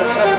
Uh...